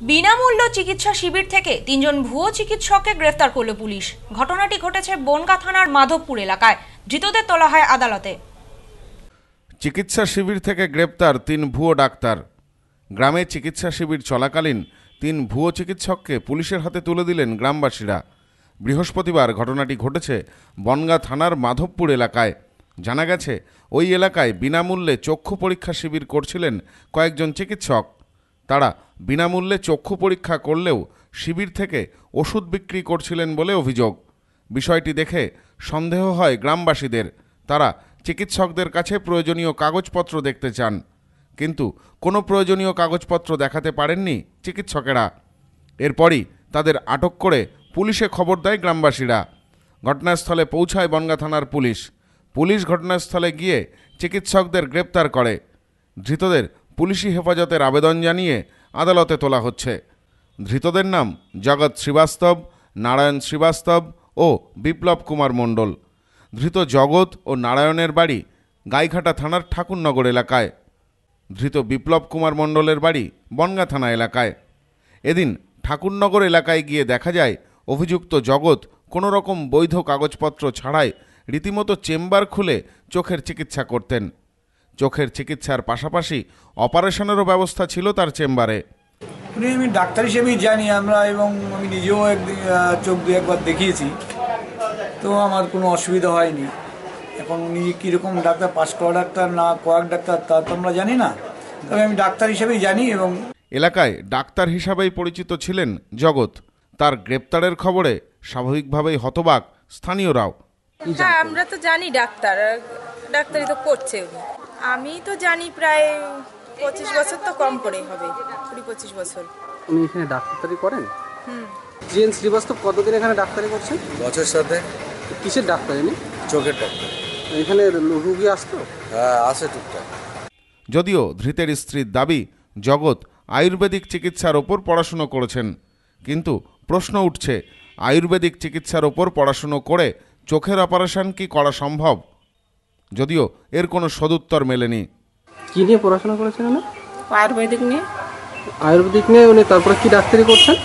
বিনামূল্য চিকিৎসা শিবির থেকে তিনজন ভুয়ো চিকিৎসককে গ্রেফতার করল পুলিশ। ঘটনাটি ঘটেছে বনগা থানার মাধবপুর এলাকায়। ধৃতদের তোলা হয় আদালতে। চিকিৎসা শিবির থেকে গ্রেপ্তার তিন ভুয়ো ডাক্তার। গ্রামে চিকিৎসা শিবির চলাকালীন তিন ভুয়ো চিকিৎসককে পুলিশের হাতে তুলে দিলেন গ্রামবাসীরা। বৃহস্পতিবার ঘটনাটি ঘটেছে বনগা থানার মাধবপুর এলাকায়। জানা গেছে, ওই এলাকায় বিনামূল্যে চক্ষু পরীক্ষা শিবির করছিলেন কয়েকজন চিকিৎসক। তারা বিনামূল্যে চক্ষু পরীক্ষা করলেও শিবির থেকে ওষুধ বিক্রি করছিলেন বলে অভিযোগ। বিষয়টি দেখে সন্দেহ হয় গ্রামবাসীদের। তারা চিকিৎসকদের কাছে প্রয়োজনীয় কাগজপত্র দেখতে চান। কিন্তু কোনো প্রয়োজনীয় কাগজপত্র দেখাতে পারেননি চিকিৎসকেরা। এরপরই তাদের আটক করে পুলিশে খবর দেয় গ্রামবাসীরা। ঘটনাস্থলে পৌঁছায় বনগা থানার পুলিশ। পুলিশ ঘটনাস্থলে গিয়ে চিকিৎসকদের গ্রেপ্তার করে। ধৃতদের পুলিশি হেফাজতের আবেদন জানিয়ে আদালতে তোলা হচ্ছে। ধৃতদের নাম জগৎ শ্রীবাস্তব, নারায়ণ শ্রীবাস্তব ও বিপ্লব কুমার মণ্ডল। ধৃত জগৎ ও নারায়ণের বাড়ি গাইঘাটা থানার ঠাকুরনগর এলাকায়। ধৃত বিপ্লব কুমার মণ্ডলের বাড়ি বনগা থানা এলাকায়। এদিন ঠাকুরনগর এলাকায় গিয়ে দেখা যায়, অভিযুক্ত জগৎ কোনো রকম বৈধ কাগজপত্র ছাড়াই রীতিমতো চেম্বার খুলে চোখের চিকিৎসা করতেন। চোখের চিকিৎসার পাশাপাশি অপারেশনেরও ব্যবস্থা ছিল তার চেম্বারে। উনি আমি ডাক্তার হিসেবেই জানি আমরা এবং আমি নিজেও একদিন চোখ দু একবার দেখিয়েছি। তো আমার কোনো অসুবিধা হয়নি। এখন উনি কীরকম ডাক্তার পাস করা ডাক্তার না কয়েক ডাক্তার তা তো আমরা জানি না। তবে আমি ডাক্তার হিসেবেই জানি এবং এলাকায় ডাক্তার হিসাবেই পরিচিত ছিলেন জগৎ। তার গ্রেপ্তারের খবরে স্বাভাবিকভাবেই হতবাক স্থানীয়রাও। হ্যাঁ আমরা তো জানি ডাক্তার আর ডাক্তারি তো করছে উনি। আমি তো জানি প্রায় পঁচিশ বছর তো কম করে হবে কুড়ি পঁচিশ বছর। উনি এখানে ডাক্তারি করেন? এন শ্রীবাস্তব কতদিন এখানে ডাক্তারি করছেন? বছর সাথে। কিসের ডাক্তার ইনি চোখের ডাক্তার। এখানে রুগী আসতো? হ্যাঁ আসে টুকটাক। যদিও ধৃতের স্ত্রীর দাবি জগৎ আয়ুর্বেদিক চিকিৎসার ওপর পড়াশুনো করেছেন। কিন্তু প্রশ্ন উঠছে আয়ুর্বেদিক চিকিৎসার ওপর পড়াশুনো করে চোখের অপারেশন কি করা সম্ভব? যদিও এর কোনো সদুত্তর মেলেনি। কি নিয়ে পড়াশোনা করেছেন উনি? আয়ুর্বেদিক নিয়ে। আয়ুর্বেদিক নিয়ে উনি তারপরে কি ডাক্তারি করছেন?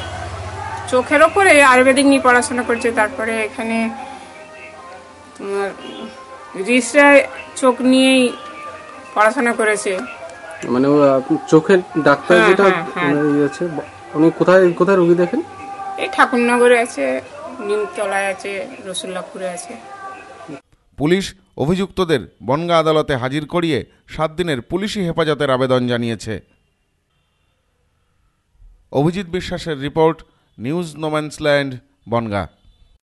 চোখের ওপরে আয়ুর্বেদিক নিয়ে পড়াশোনা করছে তারপরে এখানে তোমার রিসরা চোখ নিয়েই পড়াশোনা করেছে। মানে ও, চোখের ডাক্তার হ্যাঁ, যেটা হ্যাঁ, হ্যাঁ। উনি ইয়ে আছে উনি কোথায় কোথায় রুগী দেখেন? এই ঠাকুরনগরে আছে নিমতলায় আছে রসুল্লাপুরে আছে। পুলিশ অভিযুক্তদের বনগা আদালতে হাজির করিয়ে সাত দিনের পুলিশি হেফাজতের আবেদন জানিয়েছে। অভিজিৎ বিশ্বাসের রিপোর্ট, নিউজ নোম্যান্সল্যান্ড, বনগা।